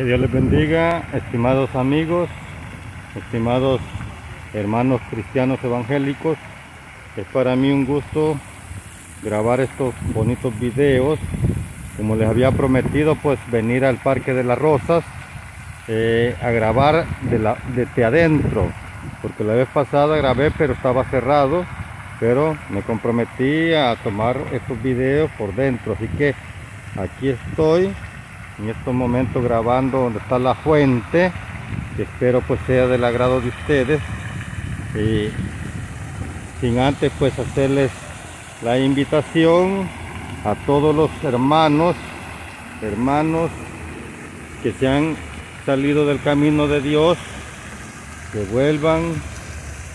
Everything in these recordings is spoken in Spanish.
Que Dios les bendiga, estimados amigos, estimados hermanos cristianos evangélicos. Es para mí un gusto grabar estos bonitos videos. Como les había prometido, pues venir al Parque de las Rosas eh, a grabar de la, desde adentro. Porque la vez pasada grabé, pero estaba cerrado. Pero me comprometí a tomar estos videos por dentro. Así que aquí estoy en estos momentos grabando donde está la fuente que espero pues sea del agrado de ustedes. Y sin antes pues hacerles la invitación a todos los hermanos hermanos que se han salido del camino de Dios que vuelvan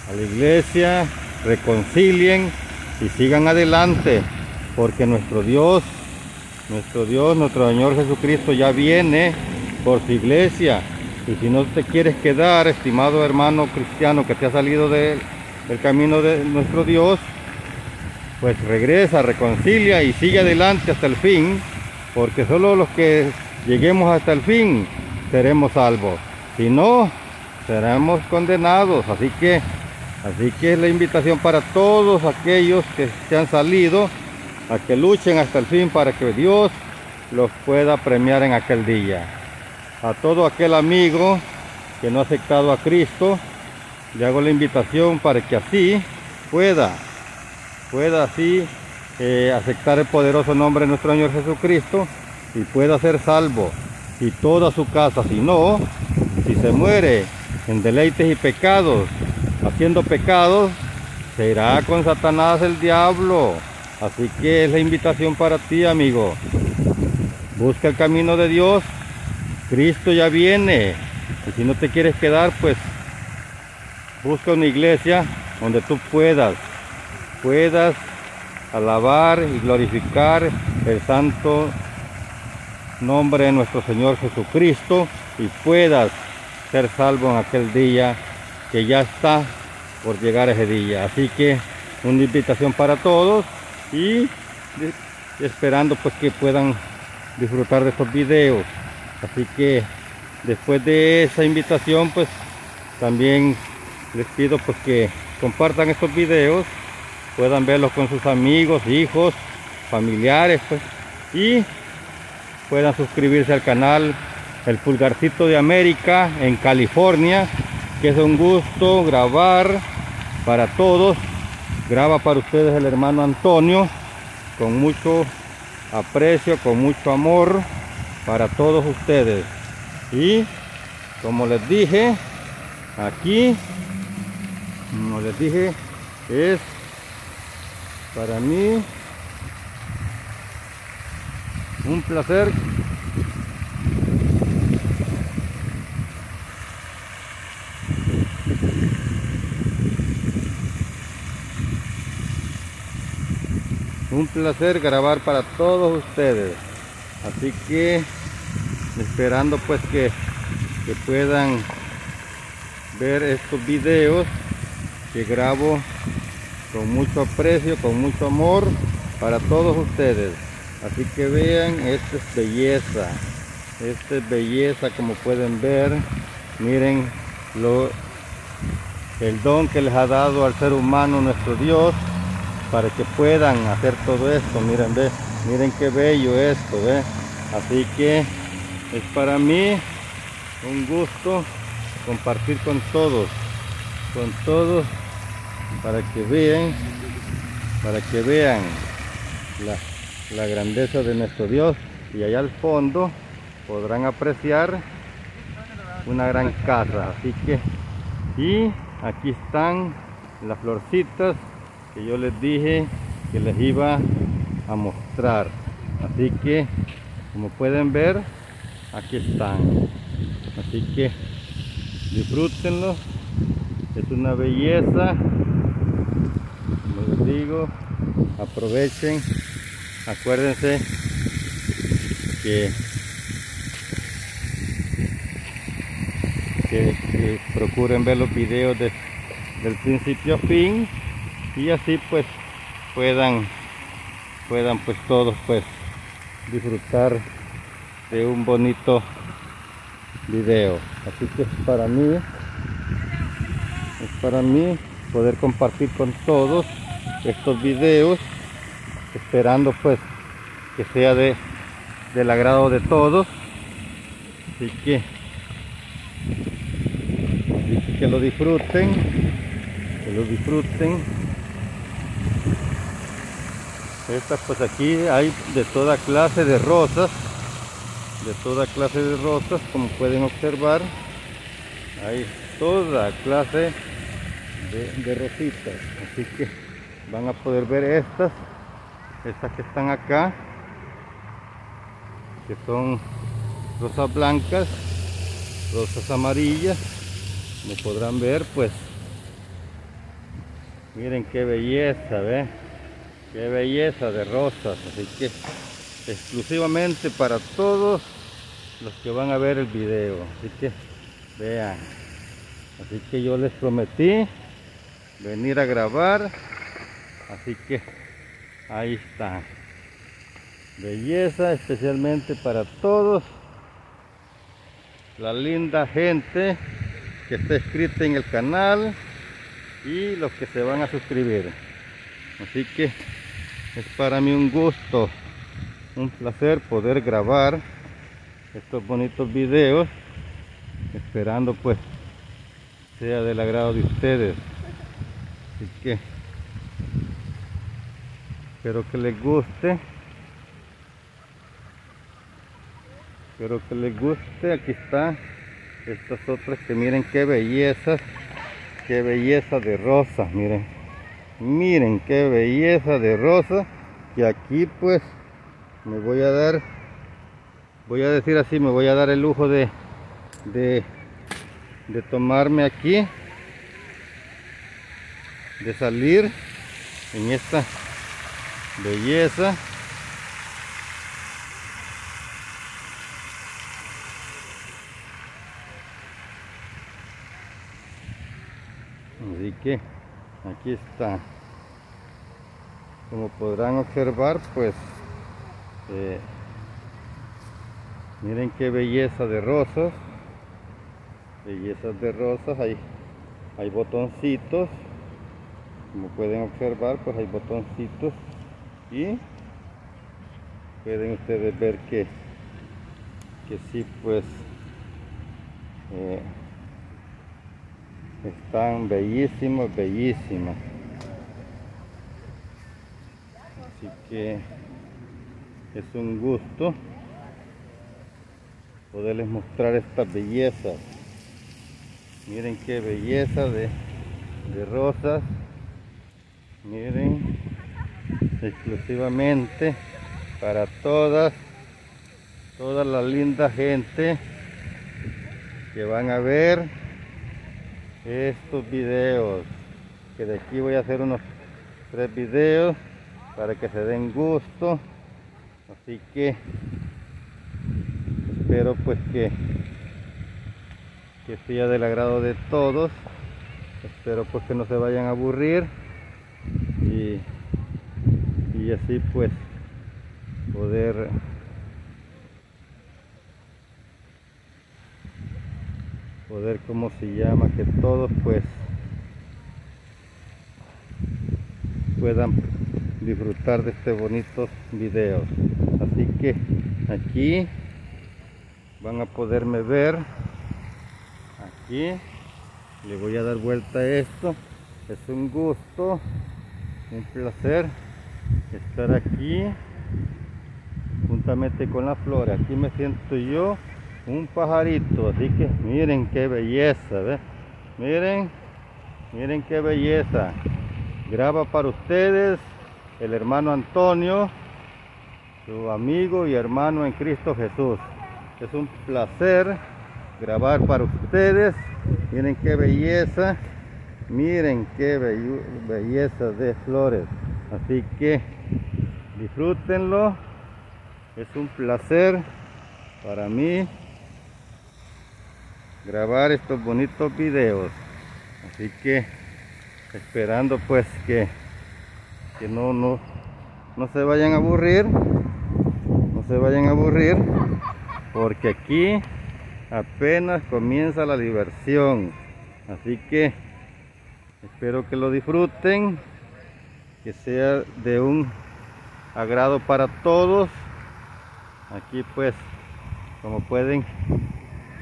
a la iglesia reconcilien y sigan adelante porque nuestro Dios nuestro Dios, nuestro Señor Jesucristo ya viene por su iglesia. Y si no te quieres quedar, estimado hermano cristiano que te ha salido del camino de nuestro Dios, pues regresa, reconcilia y sigue adelante hasta el fin, porque solo los que lleguemos hasta el fin seremos salvos. Si no, seremos condenados. Así que, así que es la invitación para todos aquellos que se han salido a que luchen hasta el fin para que Dios los pueda premiar en aquel día. A todo aquel amigo que no ha aceptado a Cristo, le hago la invitación para que así pueda, pueda así eh, aceptar el poderoso nombre de nuestro Señor Jesucristo y pueda ser salvo y toda su casa. Si no, si se muere en deleites y pecados, haciendo pecados, será con Satanás el diablo. Así que es la invitación para ti, amigo. Busca el camino de Dios. Cristo ya viene. Y si no te quieres quedar, pues busca una iglesia donde tú puedas, puedas alabar y glorificar el santo nombre de nuestro Señor Jesucristo y puedas ser salvo en aquel día que ya está por llegar ese día. Así que una invitación para todos y esperando pues que puedan disfrutar de estos videos. Así que después de esa invitación pues también les pido pues que compartan estos videos puedan verlos con sus amigos hijos familiares pues y puedan suscribirse al canal el pulgarcito de América en California que es un gusto grabar para todos graba para ustedes el hermano Antonio con mucho aprecio, con mucho amor para todos ustedes. Y como les dije, aquí, como les dije, es para mí un placer un placer grabar para todos ustedes. Así que esperando pues que, que puedan ver estos videos que grabo con mucho aprecio con mucho amor para todos ustedes. Así que vean esta es belleza. Esta es belleza como pueden ver. Miren lo el don que les ha dado al ser humano nuestro Dios para que puedan hacer todo esto. Miren ve miren qué bello esto ve. Así que es para mí un gusto compartir con todos con todos para que vean para que vean la, la grandeza de nuestro Dios. Y allá al fondo podrán apreciar una gran casa. Así que y aquí están las florcitas que yo les dije que les iba a mostrar. Así que como pueden ver aquí están. Así que disfrútenlo. Es una belleza. Como les digo aprovechen. Acuérdense que, que, que procuren ver los videos de, del principio a fin y así pues puedan puedan pues todos pues disfrutar de un bonito videos. Así que es para mí, es para mí poder compartir con todos estos videos, esperando pues que sea de, del agrado de todos. Así que, que lo disfruten, que lo disfruten. Estas pues aquí hay de toda clase de rosas, de toda clase de rosas, como pueden observar. Hay toda clase de, rositas. Así que van a poder ver estas estas que están acá que son rosas blancas rosas amarillas. Como podrán ver pues miren qué belleza ve qué belleza de rosas así que exclusivamente para todos los que van a ver el video así que vean. Así que yo les prometí venir a grabar así que ahí está. Belleza especialmente para todos la linda gente que está escrita en el canal y los que se van a suscribir. Así que es para mí un gusto un placer poder grabar estos bonitos videos esperando pues sea del agrado de ustedes. Así que espero que les guste. Espero que les guste. Aquí está. Estas otras que miren qué belleza qué belleza de rosa miren miren qué belleza de rosa. Y aquí pues me voy a dar voy a decir así me voy a dar el lujo de de, de tomarme aquí de salir en esta belleza. Así que aquí está. Como podrán observar pues eh, miren qué belleza de rosas. Bellezas de rosas hay, hay botoncitos. Como pueden observar pues hay botoncitos. Y pueden ustedes ver que que sí pues eh, están bellísimos bellísimas así que es un gusto poderles mostrar estas bellezas miren qué belleza de, de rosas. Miren exclusivamente para todas toda la linda gente que van a ver estos videos que de aquí voy a hacer unos tres videos para que se den gusto. Así que espero pues que que sea del agrado de todos. Espero pues que no se vayan a aburrir. Y, así pues poder poder como se llama que todos pues puedan disfrutar de este bonitos videos así que aquí van a poderme ver. Aquí le voy a dar vuelta a esto. Es un gusto un placer estar aquí juntamente con la flora. Aquí me siento yo un pajarito así que miren qué belleza miren miren qué belleza. Graba para ustedes el hermano Antonio su amigo y hermano en Cristo Jesús. Es un placer grabar para ustedes. Miren qué belleza miren qué belleza de flores. Así que disfrútenlo. Es un placer para mí grabar estos bonitos videos así que esperando pues que que no no no se vayan a aburrir no se vayan a aburrir porque aquí apenas comienza la diversión. Así que espero que lo disfruten, que sea de un agrado para todos. Aquí pues, como pueden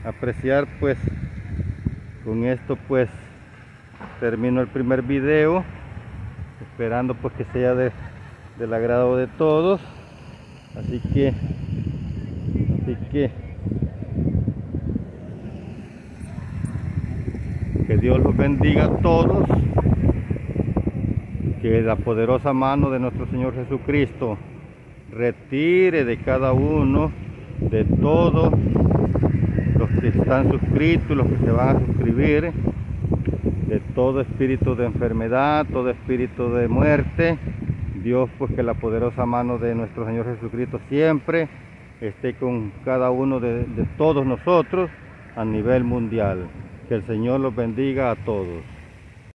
apreciar, pues con esto pues termino el primer video, esperando pues que sea de, del agrado de todos. Así que, así que Que Dios los bendiga a todos. Que la poderosa mano de nuestro Señor Jesucristo retire de cada uno, de todos los que están suscritos los que se van a suscribir, de todo espíritu de enfermedad, todo espíritu de muerte. Dios, pues que la poderosa mano de nuestro Señor Jesucristo siempre esté con cada uno de, de todos nosotros a nivel mundial. Que el Señor los bendiga a todos.